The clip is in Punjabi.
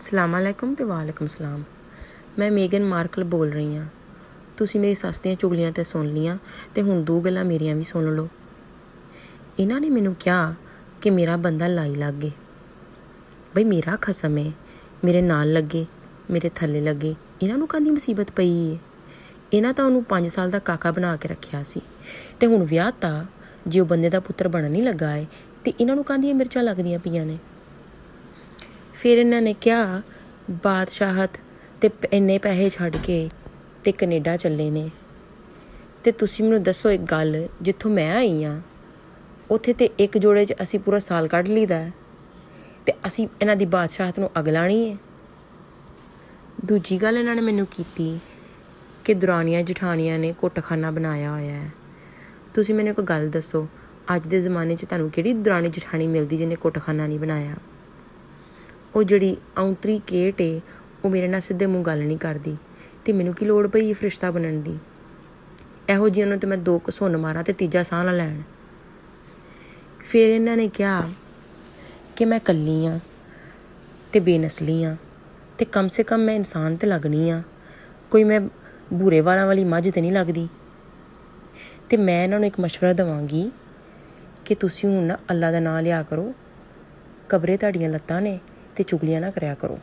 ਸਲਾਮ ਅਲੈਕੁਮ ਤੇ ਵਾਲੇਕੁਮ ਸਲਾਮ। ਮੈਂ ਮੇਗਨ ਮਾਰਕਲ ਬੋਲ ਰਹੀ ਹਾਂ। ਤੁਸੀਂ ਮੇਰੀ ਸੱਸ ਦੀਆਂ ਚੁਗਲੀਆਂ ਤੇ ਸੁਣ ਲੀਆਂ ਤੇ ਹੁਣ ਦੋ ਗੱਲਾਂ ਮੇਰੀਆਂ ਵੀ ਸੁਣ ਲਓ। ਇਹਨਾਂ ਨੇ ਮੈਨੂੰ ਕਿਹਾ ਕਿ ਮੇਰਾ ਬੰਦਾ ਲਾਈ ਲੱਗੇ। ਬਈ ਮੇਰਾ ਖਸਮ ਹੈ। ਮੇਰੇ ਨਾਲ ਲੱਗੇ, ਮੇਰੇ ਥੱਲੇ ਲੱਗੇ। ਇਹਨਾਂ ਨੂੰ ਕਾਹਦੀ ਮੁਸੀਬਤ ਪਈ ਹੈ ਇਹਨਾਂ ਤਾਂ ਉਹਨੂੰ 5 ਸਾਲ ਦਾ ਕਾਕਾ ਬਣਾ ਕੇ ਰੱਖਿਆ ਸੀ। ਤੇ ਹੁਣ ਵਿਆਹ ਤਾਂ ਜੇ ਉਹ ਬੰਦੇ ਦਾ ਪੁੱਤਰ ਬਣਨ ਨਹੀਂ ਲੱਗਾ ਹੈ ਤੇ ਇਹਨਾਂ ਨੂੰ ਕਾਹਦੀਆਂ ਮਿਰਚਾਂ ਲੱਗਦੀਆਂ ਪਈਆਂ ਨੇ? ਫਿਰ ਇਹਨਾਂ ਨੇ ਕਿਹਾ, ਬਾਦਸ਼ਾਹਤ, ਤੇ ਪ- ਇੰਨੇ ਪੈਸੇ ਛੱਡ ਕੇ ਤੇ ਕੈਨੇਡਾ ਚੱਲੇ ਨੇ। ਤੇ ਤੁਸੀਂ ਮੈਨੂੰ ਦੱਸੋ ਇੱਕ ਗੱਲ, ਜਿੱਥੋਂ ਮੈਂ ਆਈ ਆ, ਉੱਥੇ ਤੇ ਇੱਕ ਜੋੜੇ 'ਚ ਅਸੀਂ ਪੂਰਾ ਸਾਲ ਕੱਢ ਲਈਦਾ ਹੈ। ਤੇ ਅਸੀਂ ਇਹਨਾਂ ਦੀ ਬਾਦਸ਼ਾਹਤ ਨੂੰ ਅਗਲਾਣੀ ਹੈ। ਦੂਜੀ ਗੱਲ ਇਹਨਾਂ ਨੇ ਮੈਨੂੰ ਕੀਤੀ ਕਿ ਦੁਰਾਨੀਆਂ ਜਠਾਣੀਆਂ ਨੇ ਕੁੱਟਖਾਨਾ ਬਣਾਇਆ ਹੋਇਆ ਹੈ। ਤੁਸੀਂ ਮੈਨੂੰ ਇੱਕ ਗੱਲ ਦੱਸੋ, ਅੱਜ ਦੇ ਜ਼ਮਾਨੇ 'ਚ ਤੁਹਾਨੂੰ ਕਿਹੜੀ ਦੁਰਾਨੀ ਜਠਾਣੀ ਮਿਲਦੀ ਜਿਹਨੇ ਕੁੱਟਖਾਨਾ ਨਹੀਂ ਬਣਾਇਆ? ਉਹ ਜਿਹੜੀ ਔਂਤਰੀ ਕੇਟ ਏ, ਉਹ ਮੇਰੇ ਨਾਲ ਸਿੱਧੇ ਮੂੰਹ ਗੱਲ ਨਹੀਂ ਕਰਦੀ ਤੇ ਮੈਨੂੰ ਕੀ ਲੋੜ ਪਈ ਫਰਿਸ਼ਤਾ ਬਣਨ ਦੀ? ਇਹੋ ਜਿਹੀ ਨੂੰ ਤੇ ਮੈਂ ਦੋ ਘਸੁੰਨ ਮਾਰਾਂ ਤੇ ਤੀਜਾ ਸਾਹ ਨਾ ਲੈਣ। ਫਿਰ ਇਹਨਾਂ ਨੇ ਕਿਹਾ ਕਿ ਮੈਂ ਕੱਲੀ ਆ ਤੇ ਬੇਨਸਲੀ ਆ ਤੇ ਕਮ ਸੇ ਕਮ ਮੈਂ ਇਨਸਾਨ ਤੇ ਲੱਗਣੀ ਆ। ਕੋਈ ਮੈਂ ਬੂਰੇ ਵਾਲਾਂ ਵਾਲੀ ਮੱਝ ਤੇ ਨਹੀਂ ਲੱਗਦੀ। ਤੇ ਮੈਂ ਇਹਨਾਂ ਨੂੰ ਇੱਕ ਮਸ਼ਵਰਾ ਦਵਾਂਗੀ ਕਿ ਤੁਸੀਂ ਹੁਣ ਨਾ ਅੱਲਾ ਦਾ ਨਾਮ ਲਿਆ ਕਰੋ। ਕਬਰੇ ਤੁਹਾਡੀਆਂ ਲੱਤਾਂ ਨੇ ਤੇ ਚੁਗਲੀਆਂ ਨਾ ਕਰਿਆ ਕਰੋ।